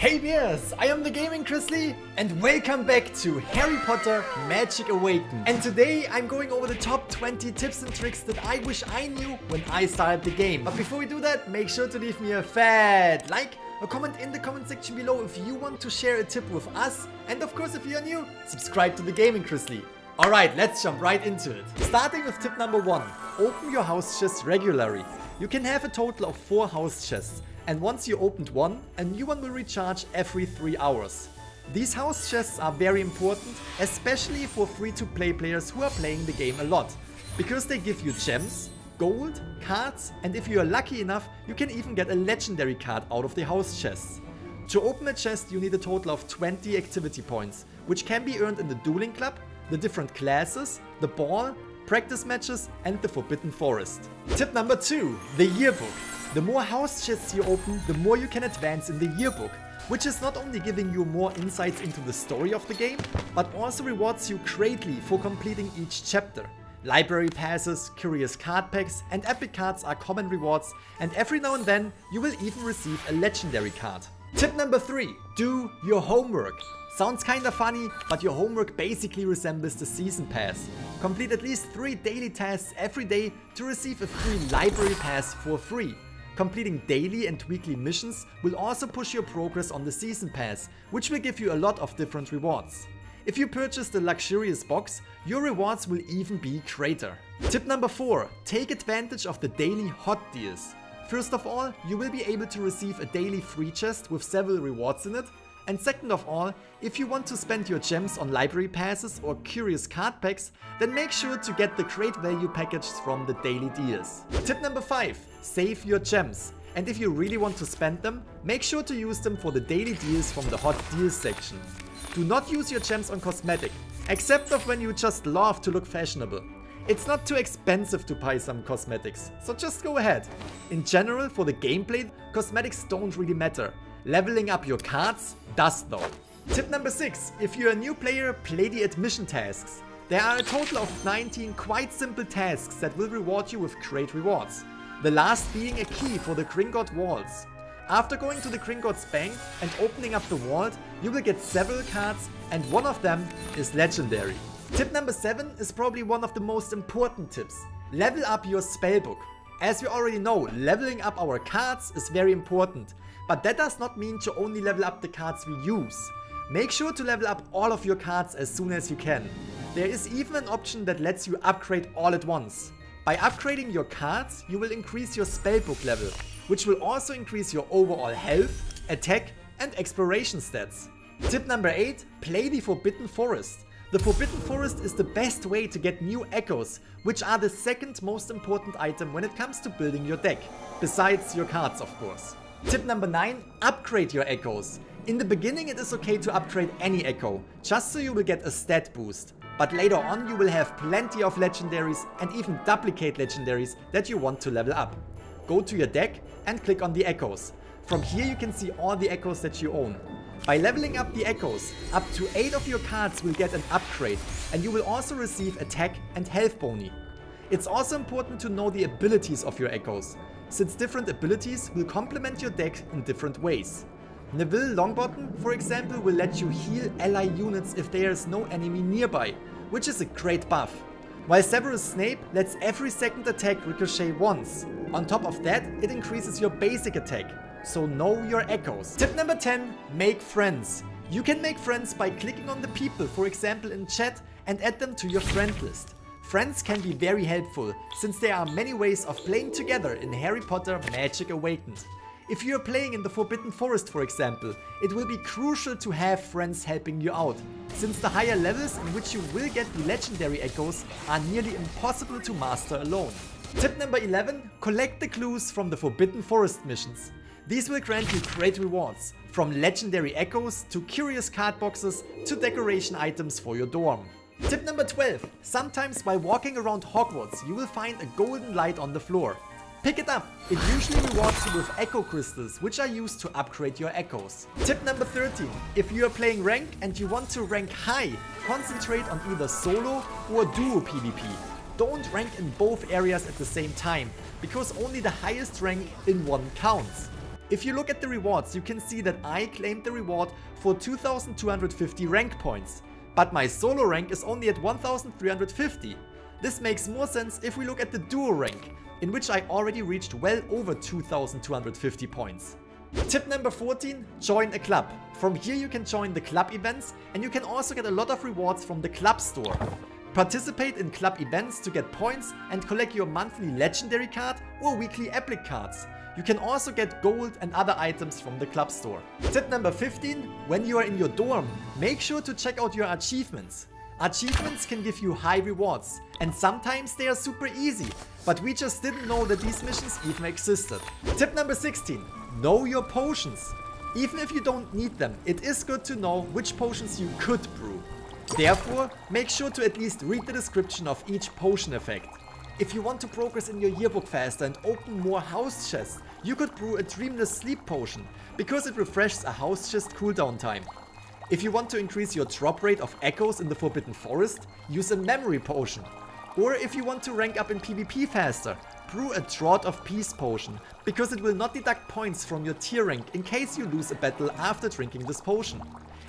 Hey bears, I am the Gaming Grizzly and welcome back to Harry Potter Magic Awakened. And today I'm going over the top 20 tips and tricks that I wish I knew when I started the game. But before we do that, make sure to leave me a fat like, a comment in the comment section below if you want to share a tip with us. And of course if you're new, subscribe to the Gaming Grizzly. Alright, let's jump right into it. Starting with tip number one, open your house chests regularly. You can have a total of 4 house chests and once you opened one, a new one will recharge every 3 hours. These house chests are very important, especially for free-to-play players who are playing the game a lot, because they give you gems, gold, cards, and if you are lucky enough, you can even get a legendary card out of the house chests. To open a chest you need a total of 20 activity points, which can be earned in the Dueling Club, the different classes, the ball, practice matches and the Forbidden Forest. Tip number 2. The Yearbook. The more house chests you open, the more you can advance in the yearbook, which is not only giving you more insights into the story of the game, but also rewards you greatly for completing each chapter. Library passes, curious card packs and epic cards are common rewards and every now and then you will even receive a legendary card. Tip number 3. Do your homework. Sounds kinda funny, but your homework basically resembles the season pass. Complete at least 3 daily tasks every day to receive a free library pass for free. Completing daily and weekly missions will also push your progress on the Season Pass, which will give you a lot of different rewards. If you purchase the luxurious box, your rewards will even be greater. Tip number 4. Take advantage of the daily hot deals. First of all, you will be able to receive a daily free chest with several rewards in it, and second of all, if you want to spend your gems on library passes or curious card packs, then make sure to get the great value package from the daily deals. Tip number 5. Save your gems. And if you really want to spend them, make sure to use them for the daily deals from the hot deals section. Do not use your gems on cosmetic, except of when you just love to look fashionable. It's not too expensive to buy some cosmetics, so just go ahead. In general, for the gameplay, cosmetics don't really matter. Leveling up your cards does though. Tip number 6. If you're a new player, play the admission tasks. There are a total of 19 quite simple tasks that will reward you with great rewards the last being a key for the Gringotts walls. After going to the Gringotts Bank and opening up the vault, you will get several cards and one of them is legendary. Tip number 7 is probably one of the most important tips. Level up your spellbook. As we already know, leveling up our cards is very important, but that does not mean to only level up the cards we use. Make sure to level up all of your cards as soon as you can. There is even an option that lets you upgrade all at once. By upgrading your cards, you will increase your spellbook level, which will also increase your overall health, attack and exploration stats. Tip number 8. Play the Forbidden Forest. The Forbidden Forest is the best way to get new echoes, which are the second most important item when it comes to building your deck, besides your cards of course. Tip number 9. Upgrade your echoes. In the beginning it is okay to upgrade any echo, just so you will get a stat boost but later on you will have plenty of legendaries and even duplicate legendaries that you want to level up. Go to your deck and click on the echoes. From here you can see all the echoes that you own. By leveling up the echoes, up to 8 of your cards will get an upgrade and you will also receive attack and health boni. It's also important to know the abilities of your echoes, since different abilities will complement your deck in different ways. Neville Longbottom, for example, will let you heal ally units if there is no enemy nearby, which is a great buff. While Severus Snape lets every second attack ricochet once. On top of that, it increases your basic attack, so know your echoes. Tip number 10, make friends. You can make friends by clicking on the people, for example in chat, and add them to your friend list. Friends can be very helpful, since there are many ways of playing together in Harry Potter Magic Awakened. If you're playing in the Forbidden Forest for example, it will be crucial to have friends helping you out, since the higher levels in which you will get the legendary echoes are nearly impossible to master alone. Tip number 11, collect the clues from the Forbidden Forest missions. These will grant you great rewards, from legendary echoes to curious card boxes to decoration items for your dorm. Tip number 12, sometimes while walking around Hogwarts you will find a golden light on the floor. Pick it up. It usually rewards you with echo crystals, which are used to upgrade your echoes. Tip number 13. If you are playing rank and you want to rank high, concentrate on either solo or duo PvP. Don't rank in both areas at the same time, because only the highest rank in one counts. If you look at the rewards, you can see that I claimed the reward for 2250 rank points, but my solo rank is only at 1350. This makes more sense if we look at the duo rank, in which I already reached well over 2250 points. Tip number 14, join a club. From here you can join the club events and you can also get a lot of rewards from the club store. Participate in club events to get points and collect your monthly legendary card or weekly epic cards. You can also get gold and other items from the club store. Tip number 15, when you are in your dorm, make sure to check out your achievements. Achievements can give you high rewards, and sometimes they are super easy, but we just didn't know that these missions even existed. Tip number 16, know your potions. Even if you don't need them, it is good to know which potions you could brew. Therefore, make sure to at least read the description of each potion effect. If you want to progress in your yearbook faster and open more house chests, you could brew a dreamless sleep potion, because it refreshes a house chest cooldown time. If you want to increase your drop rate of echoes in the Forbidden Forest, use a memory potion. Or if you want to rank up in PvP faster, brew a Draught of Peace potion, because it will not deduct points from your tier rank in case you lose a battle after drinking this potion.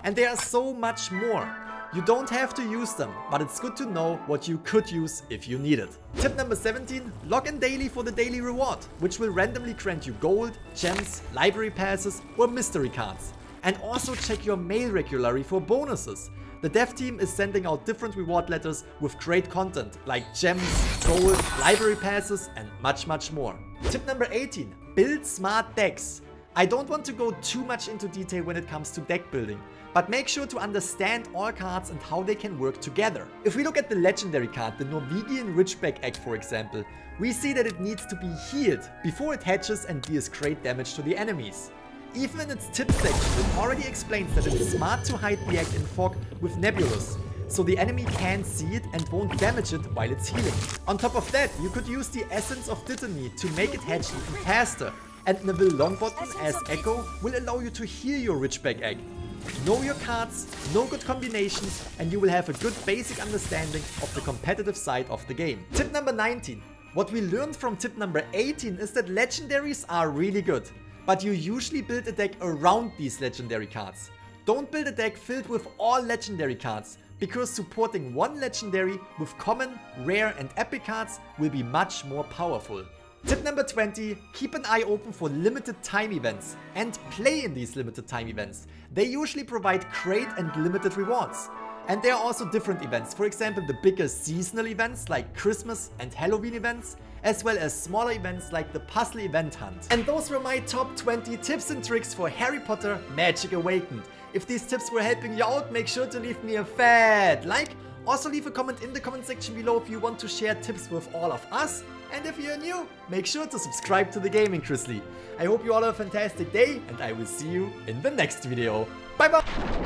And there are so much more. You don't have to use them, but it's good to know what you could use if you need it. Tip number 17, log in daily for the daily reward, which will randomly grant you gold, gems, library passes or mystery cards and also check your mail regularly for bonuses. The dev team is sending out different reward letters with great content like gems, gold, library passes and much much more. Tip number 18. Build smart decks. I don't want to go too much into detail when it comes to deck building, but make sure to understand all cards and how they can work together. If we look at the legendary card, the Norwegian Ridgeback Egg for example, we see that it needs to be healed before it hatches and deals great damage to the enemies. Even in its tip section, it already explains that it is smart to hide the egg in fog with Nebulus, so the enemy can't see it and won't damage it while it's healing. On top of that, you could use the Essence of Dittany to make it hatch even faster, and Neville Longbottom as Echo will allow you to heal your Ridgeback Egg. Know your cards, know good combinations, and you will have a good basic understanding of the competitive side of the game. Tip number 19. What we learned from tip number 18 is that legendaries are really good but you usually build a deck around these legendary cards. Don't build a deck filled with all legendary cards, because supporting one legendary with common, rare and epic cards will be much more powerful. Tip number 20, keep an eye open for limited time events and play in these limited time events. They usually provide great and limited rewards. And there are also different events, for example the bigger seasonal events like Christmas and Halloween events, as well as smaller events like the Puzzle Event Hunt. And those were my top 20 tips and tricks for Harry Potter Magic Awakened. If these tips were helping you out, make sure to leave me a fat like. Also leave a comment in the comment section below if you want to share tips with all of us. And if you're new, make sure to subscribe to the Gaming Grizzly. I hope you all have a fantastic day and I will see you in the next video. Bye bye!